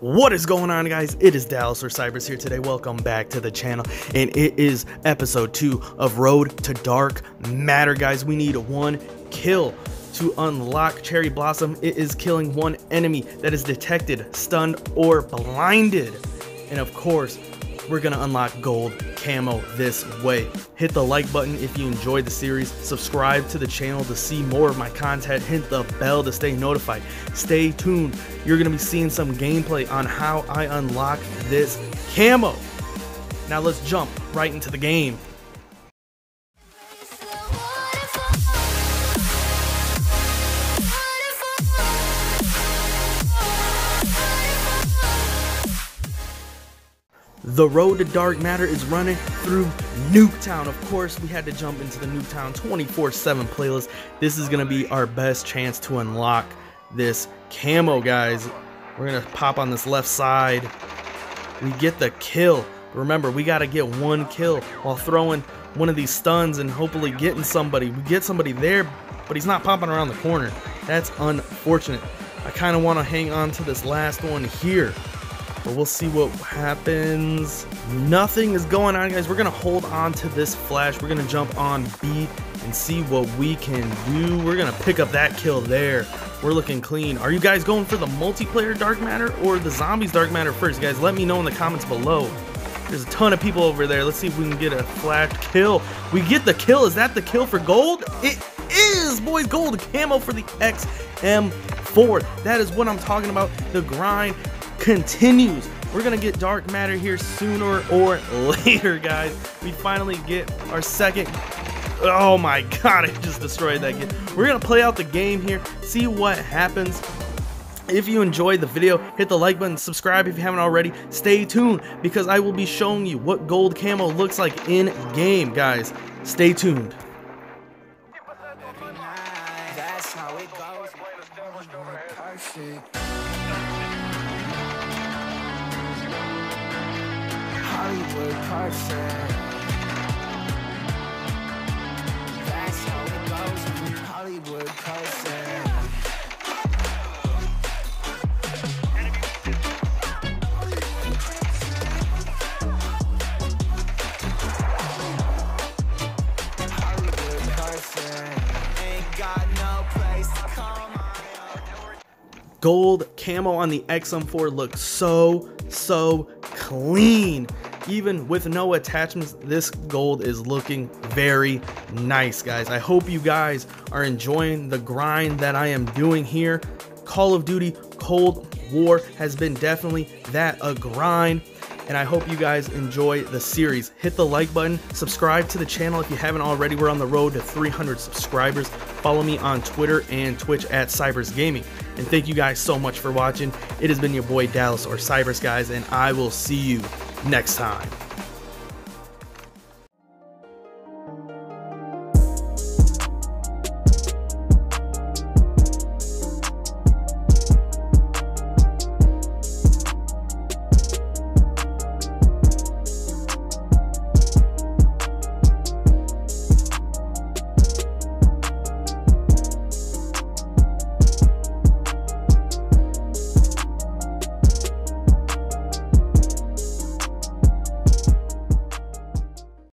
What is going on guys? It is Dallas or Sybress here today. Welcome back to the channel and it is episode 2 of Road to Dark Matter guys. We need one kill to unlock Cherry Blossom. It is killing one enemy that is detected, stunned, or blinded. And of course, we're gonna unlock gold camo this way. Hit the like button if you enjoyed the series, subscribe to the channel to see more of my content, hit the bell to stay notified. Stay tuned, you're gonna be seeing some gameplay on how I unlock this camo. Now let's jump right into the game. The road to dark matter is running through Nuketown. Of course, we had to jump into the Nuketown 24-7 playlist. This is gonna be our best chance to unlock this camo, guys. We're gonna pop on this left side. We get the kill. Remember, we gotta get one kill while throwing one of these stuns and hopefully getting somebody. We get somebody there, but he's not popping around the corner. That's unfortunate. I kind of want to hang on to this last one here. But we'll see what happens. Nothing is going on, guys. We're going to hold on to this flash. We're going to jump on B and see what we can do. We're going to pick up that kill there. We're looking clean. Are you guys going for the multiplayer Dark Matter or the Zombies Dark Matter first? Guys, let me know in the comments below. There's a ton of people over there. Let's see if we can get a flash kill. We get the kill. Is that the kill for gold? It is, boys. Gold camo for the XM4. That is what I'm talking about. The grind continues. We're gonna get dark matter here sooner or later, guys. We finally get our second. Oh my god, I just destroyed that game. We're gonna play out the game here, see what happens. If you enjoyed the video, hit the like button, subscribe if you haven't already. Stay tuned because I will be showing you what gold camo looks like in game, guys. Stay tuned. That's how it goes. Hollywood perfect. Hollywood perfect. Got no place to call my gold camo on the XM4 looks so, so clean. Even with no attachments, this gold is looking very nice, guys. I hope you guys are enjoying the grind that I am doing here. Call of Duty Cold War has been definitely that a grind and I hope you guys enjoy the series. Hit the like button, subscribe to the channel if you haven't already. We're on the road to 300 subscribers. Follow me on Twitter and Twitch at Sybress Gaming. And thank you guys so much for watching. It has been your boy Dallas or Sybress guys, and I will see you next time.